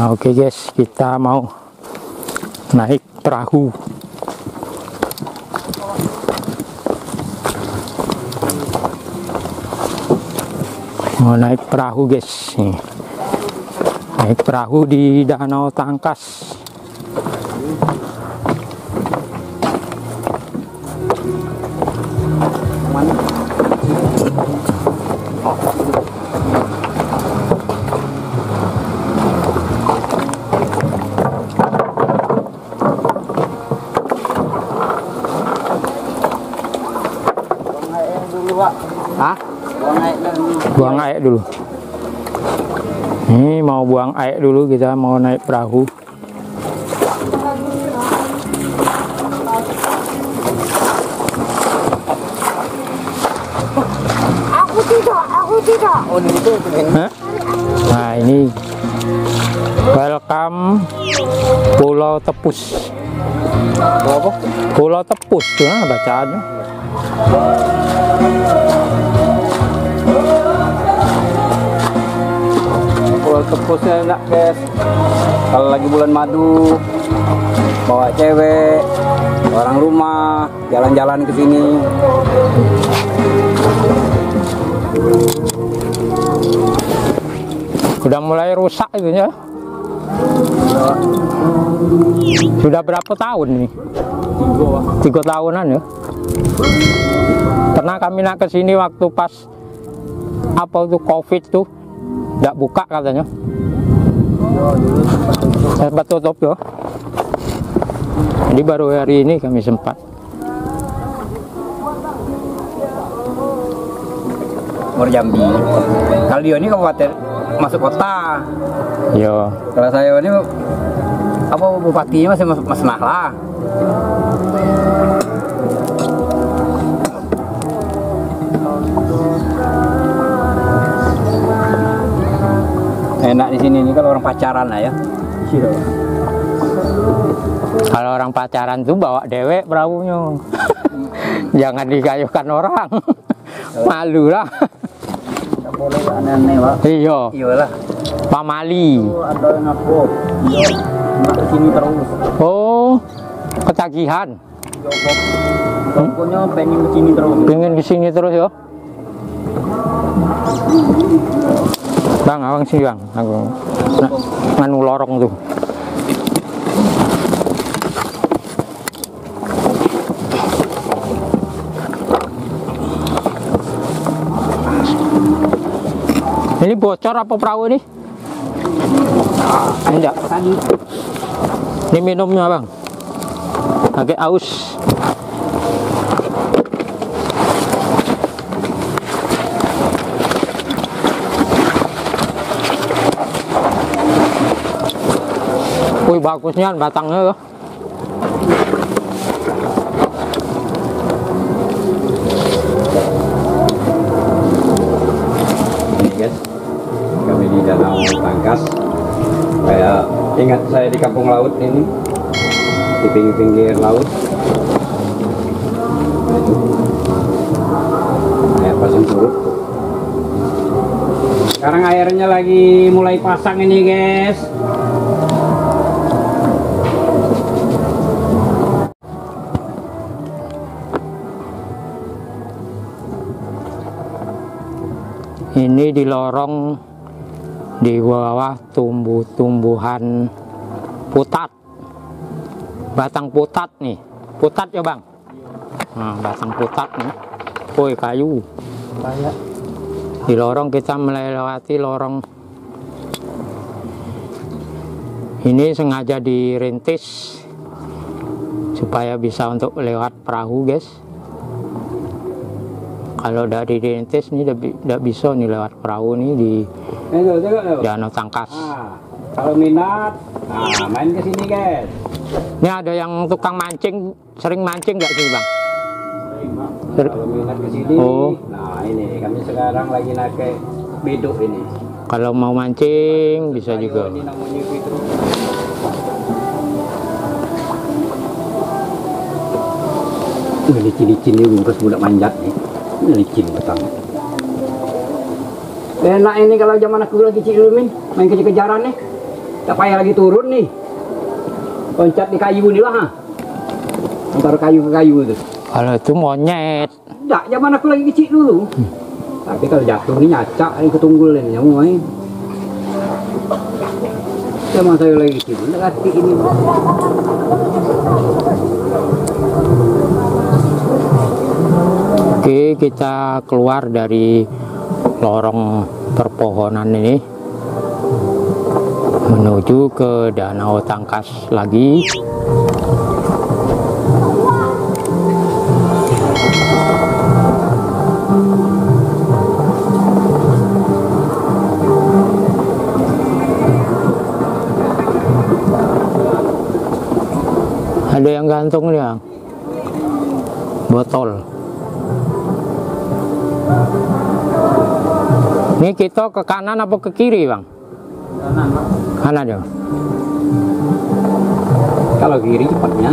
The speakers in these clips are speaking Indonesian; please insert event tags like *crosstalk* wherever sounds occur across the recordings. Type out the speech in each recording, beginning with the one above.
Nah, oke guys, kita mau naik perahu. Mau naik perahu guys. Naik perahu di Danau Tangkas. Hah? Buang air dulu. Ini mau buang air dulu kita mau naik perahu. Aku tidak, aku tidak. Oh, Hah? Nah ini welcome Pulau Tepus. Pulau Tepus tuh nah, bacaannya. Tepusnya enak, guys. Kalau lagi bulan madu, bawa cewek, orang rumah, jalan-jalan ke sini. Sudah mulai rusak itu ya. Sudah berapa tahun ini? Tiga tahunan ya. Pernah kami nak ke sini waktu pas apa itu covid tuh, tidak buka katanya. Sempat tutup ya. Jadi baru hari ini kami sempat. Mur Jambi. Kalau dia ini kabupaten masuk kota. Yo, Kalau saya ini apa bupatinya masih masuk Mas Nahla. Enak di sini nih kalau orang pacaran lah ya. kalau orang pacaran tuh bawa dewek perahunya. *laughs* Jangan digayuhkan orang. *laughs* Malu lah. Boleh aneh-aneh, Pak. Iya, Iya lah. pamali. Ada yang aku. Iya. Nggak ke sini terus. Oh, ketagihan. Pokoknya pengen ke sini terus. Pengen ke sini terus ya. Bang, awang sih bang. Aku nganu lorong tuh. Ini bocor apa perahu ini? Enggak. Ini minumnya bang. Agak aus. Bagusnya batangnya ya. ini guys kami di danau tangkas kayak ingat saya di kampung laut ini di pinggir-pinggir laut. Air pasang surut. Sekarang airnya lagi mulai pasang ini guys Ini di lorong di bawah tumbuh-tumbuhan putat. Batang putat nih. Putat ya, Bang? Nah, batang putat nih. Woi, kayu. Di lorong kita melewati lorong ini sengaja dirintis supaya bisa untuk lewat perahu, guys kalau dari dirintis ini tidak bisa nih lewat perahu nih di. Danau Tangkas. Nah, kalau minat, nah main ke sini guys. Ini ada yang tukang mancing, sering mancing nggak sih bang? Ser- Kalau minat ke sini, Oh. nah ini kami sekarang lagi naik beduk ini. Kalau mau mancing bisa juga. Ini namanya beduk. Ini licin-licin ini bekas budak manjat nih. Ini licin betang. Enak ini kalau zaman aku lagi kecil dulu min, main kejar-kejaran nih. Tak payah lagi turun nih. Loncat di kayu nih lah. ha. Antara kayu ke kayu itu. Kalau itu monyet. Enggak, zaman aku lagi kecil dulu. Tapi kalau jatuh nih nyacak ini ketunggul ini nyamuk ini. Zaman saya lagi kecil, enggak ini. Oke, kita keluar dari lorong perpohonan ini menuju ke Danau Tangkas lagi. Ada yang gantung nih. Botol. Ini kita ke kanan apa ke kiri, Bang? Kanan, Pak. Kanan ya. Kalau kiri cepatnya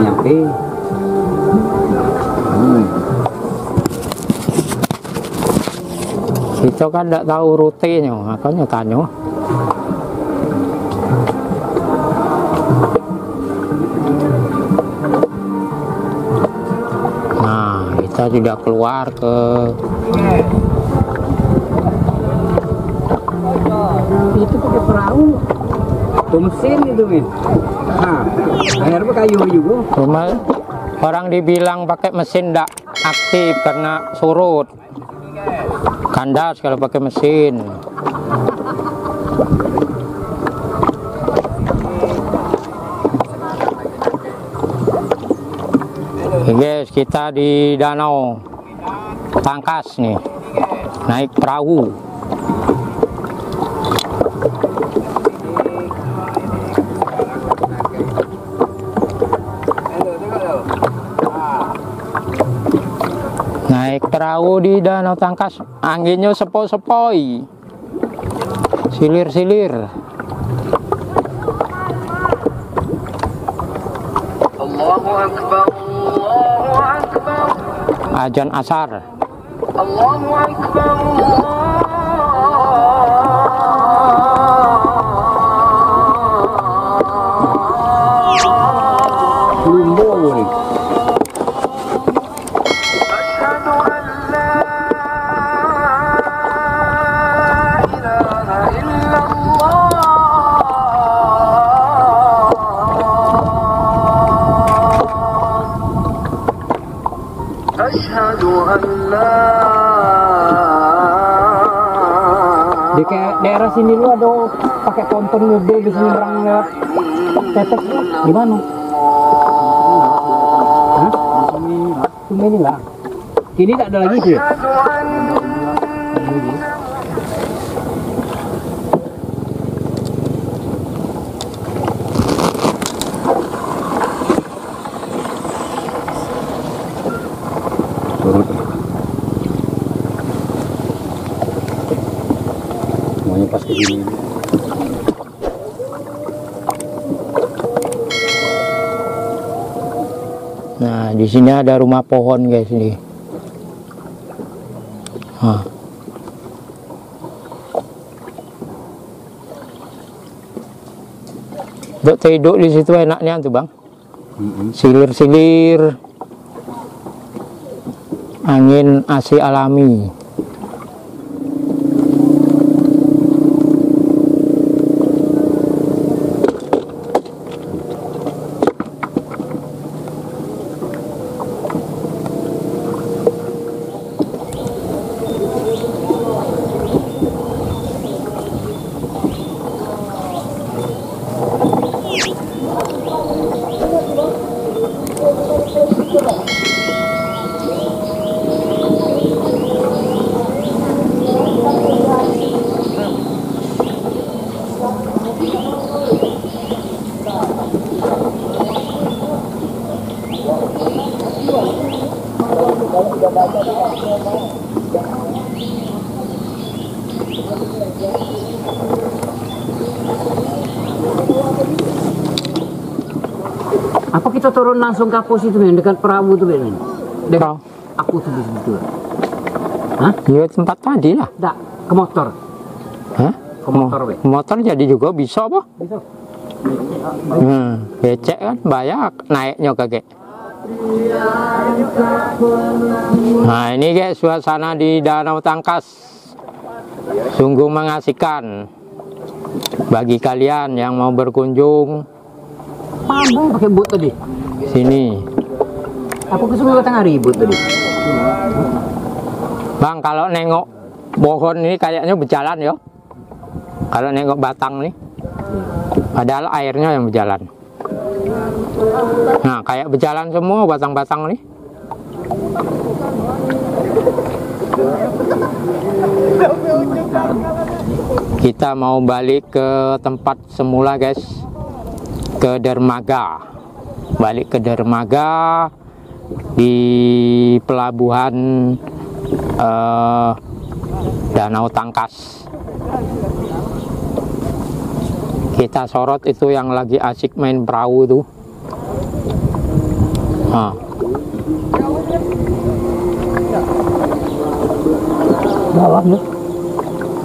nyampe. Hmm. Kita kan tidak tahu rutenya, makanya tanya. Sudah keluar ke Itu pakai perahu. Mesin itu, Min. Nah, air apa kayu juga. rumah. Orang dibilang pakai mesin tidak aktif karena surut. Kandas kalau pakai mesin. Guys, kita di danau Tangkas nih. Naik perahu. Naik perahu di danau Tangkas. Anginnya sepoi-sepoi. Silir-silir. ajan asar Allahu Akbar Allah. Daerah sini lu ada pakai ponton mobil bisa nyebrang lewat tetes di mana? Hah? Sini ini lah. Sini tak ada lagi sih. Nah, di sini ada rumah pohon guys ini. Nah. Untuk tidur di situ enaknya tuh bang, silir-silir, angin AC alami. Apa kita turun langsung ke pos itu men dekat perahu tuh men? Dekat aku tuh di situ. Ya tempat tadi lah. Enggak, ke motor. Hah? ke motor be. motor jadi juga bisa apa Bisa. hmm, becek kan banyak naiknya kakek nah ini guys suasana di Danau Tangkas sungguh mengasihkan bagi kalian yang mau berkunjung Pambung pakai boot tadi. sini. Aku kesuruh tengah ribut tadi. Bang kalau nengok pohon ini kayaknya berjalan ya kalau nengok batang nih padahal airnya yang berjalan. Nah kayak berjalan semua batang-batang nih kita mau balik ke tempat semula guys ke dermaga. Balik ke dermaga di pelabuhan eh, Danau Tangkas. Kita sorot itu yang lagi asik main perahu itu. Nah.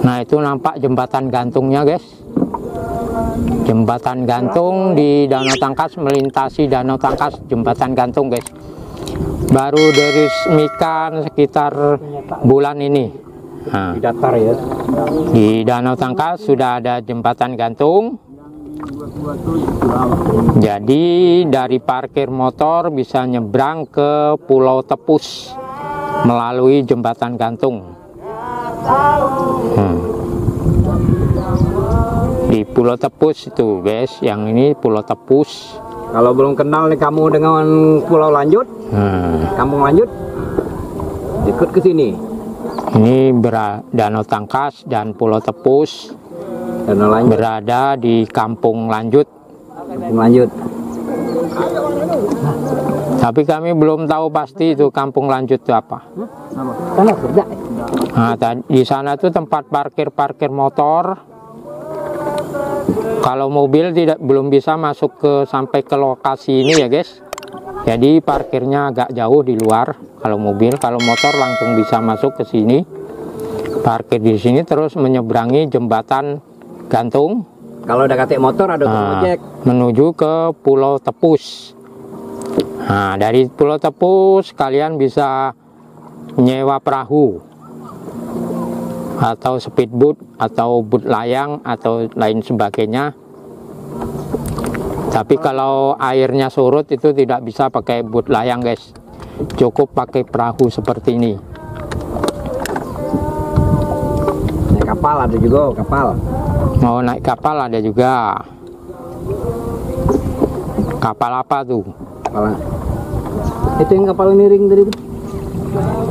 Nah itu nampak jembatan gantungnya guys Jembatan gantung di Danau Tangkas melintasi Danau Tangkas jembatan gantung guys. Baru diresmikan sekitar bulan ini. Nah, Di datar ya. Di Danau Tangkas sudah ada jembatan gantung. Jadi dari parkir motor bisa nyebrang ke Pulau Tepus Melalui jembatan gantung. Hmm. Di Pulau Tepus itu guys, yang ini Pulau Tepus. Kalau belum kenal nih kamu dengan pulau lanjut, Hmm. kampung lanjut, ikut ke sini. Ini bera- Danau Tangkas dan Pulau Tepus Dan lanjut, berada di Kampung Lanjut. kampung lanjut. Tapi kami belum tahu pasti itu Kampung Lanjut itu apa. Kerja. Nah, di sana tuh tempat parkir-parkir motor. Kalau mobil tidak belum bisa masuk ke sampai ke lokasi ini ya, guys. Jadi parkirnya agak jauh di luar kalau mobil, kalau motor langsung bisa masuk ke sini. Parkir di sini terus menyeberangi jembatan gantung Kalau udah katik motor ada Nah, ojek. menuju ke Pulau Tepus. Nah, dari Pulau Tepus kalian bisa nyewa perahu atau speedboat atau boot layang atau lain sebagainya. Tapi kalau airnya surut itu tidak bisa pakai boot layang, guys. Cukup pakai perahu seperti ini. Naik kapal ada juga kapal. Mau naik kapal ada juga. Kapal apa tuh? Kapal. Itu yang kapal miring tadi.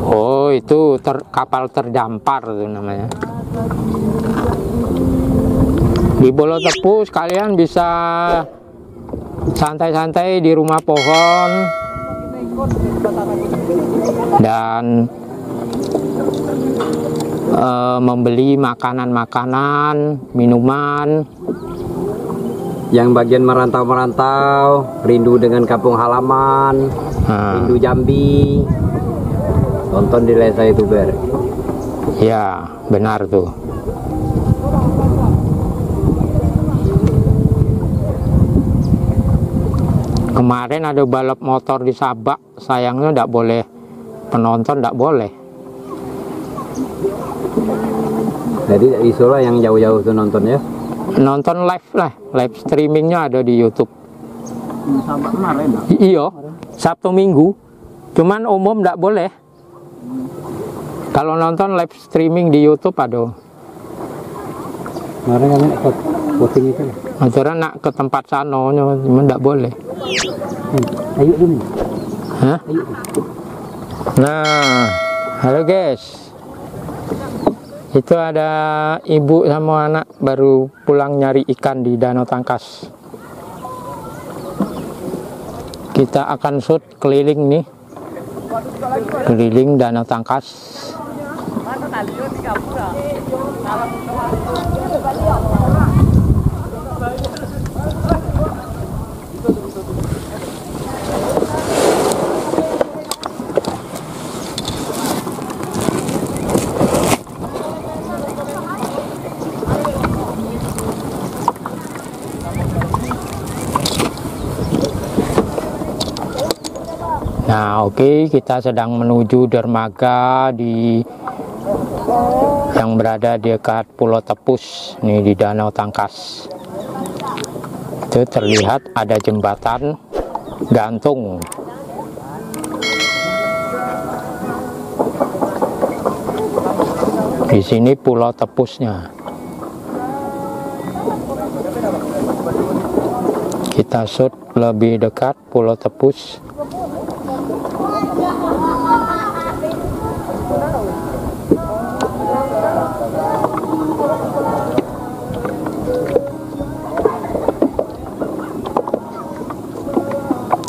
Oh, itu ter- kapal terdampar itu namanya. Di Bolo Tepus kalian bisa santai-santai di rumah pohon dan eh, membeli makanan-makanan, minuman. Yang bagian merantau-merantau, rindu dengan kampung halaman, Nah, rindu Jambi. Tonton di Lesa YouTuber. ya, benar tuh. Kemarin ada balap motor di Sabak, sayangnya tidak boleh penonton tidak boleh. Jadi di Solo yang jauh-jauh tuh nonton ya. Nonton live lah, live streamingnya ada di YouTube. I- Iya, Sabtu Minggu. Cuman umum tidak boleh. Kalau nonton live streaming di YouTube ada. Kemarin kami ikut posting itu. Akhirnya nak ke tempat sana, cuman tidak boleh. Ayo dulu. Hah? Nah, halo guys. Itu ada ibu sama anak baru pulang nyari ikan di Danau Tangkas. Kita akan shoot keliling nih. Keliling Danau Tangkas. Nah, oke, okay, kita sedang menuju dermaga di yang berada di dekat Pulau Tepus, nih di Danau Tangkas. Itu terlihat ada jembatan gantung. Di sini Pulau Tepusnya. Kita shoot lebih dekat Pulau Tepus.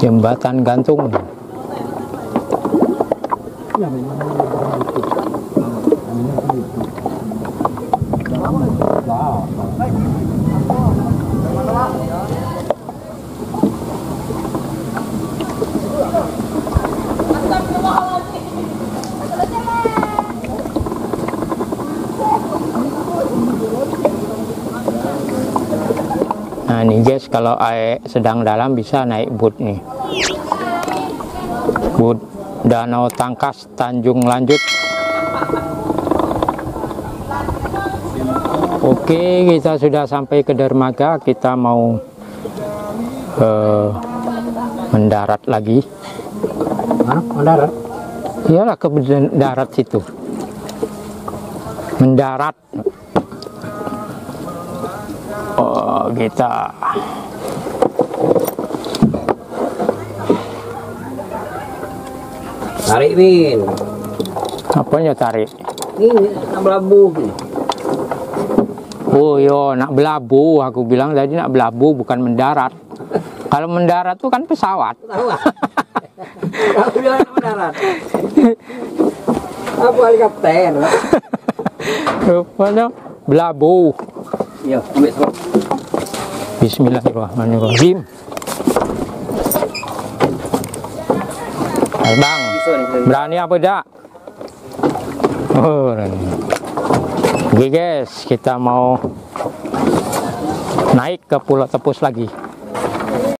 Jembatan gantung. Nah ini guys kalau air sedang dalam bisa naik boot nih. Danau Tangkas Tanjung Lanjut. Oke kita sudah sampai ke dermaga kita mau eh, mendarat lagi. Mana? Mendarat? Iyalah ke darat situ. Mendarat. Oh, kita. Tarik Min. Apanya tarik? Ini nak belabuh nih. Oh yo, nak belabu. Aku bilang tadi nak belabu bukan mendarat. *laughs* Kalau mendarat tuh kan pesawat. Tahu. *laughs* Aku bilang nak mendarat. Aku helikopter. Rupanya belabu. Iya, ambil. Bismillahirrahmanirrahim. Bang, berani apa tidak? Oh. Oke guys, kita mau naik ke Pulau Tepus lagi.